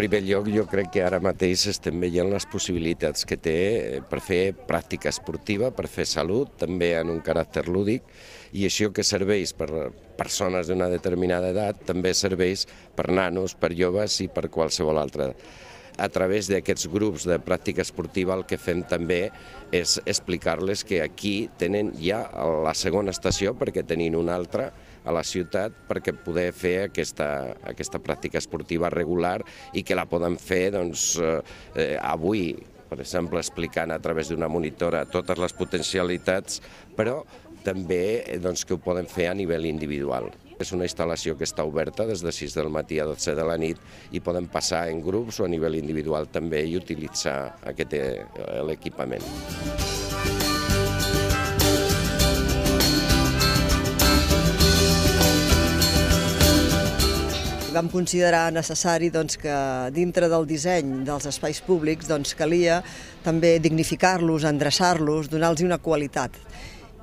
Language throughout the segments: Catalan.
primer lloc, jo crec que ara mateix estem veient les possibilitats que té eh, per fer pràctica esportiva, per fer salut, també en un caràcter lúdic, i això que serveix per persones d'una determinada edat també serveix per nanos, per joves i per qualsevol altra. A través d'aquests grups de pràctica esportiva el que fem també és explicar-les que aquí tenen ja la segona estació perquè tenim una altra a la ciutat perquè poder fer aquesta, aquesta pràctica esportiva regular i que la poden fer doncs, eh, avui, per exemple, explicant a través d'una monitora totes les potencialitats, però també doncs, que ho poden fer a nivell individual. És una instal·lació que està oberta des de 6 del matí a 12 de la nit i poden passar en grups o a nivell individual també i utilitzar aquest eh, l'equipament. Vam considerar necessari doncs, que dintre del disseny dels espais públics doncs, calia també dignificar-los, endreçar-los, donar-los una qualitat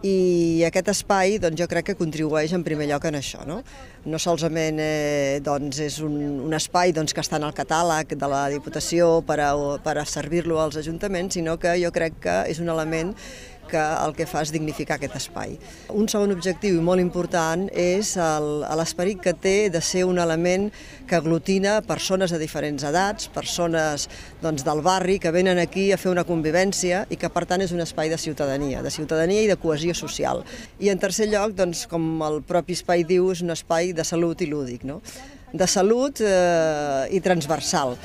i aquest espai doncs, jo crec que contribueix en primer lloc en això. No, no solament eh, doncs, és un, un espai doncs, que està en el catàleg de la Diputació per a, per a servir-lo als ajuntaments, sinó que jo crec que és un element que el que fa és dignificar aquest espai. Un segon objectiu molt important és l'esperit que té de ser un element que aglutina persones de diferents edats, persones doncs, del barri que venen aquí a fer una convivència i que per tant és un espai de ciutadania, de ciutadania i de cohesió social. I en tercer lloc, doncs, com el propi espai diu, és un espai de salut i lúdic, no? de salut eh, i transversal.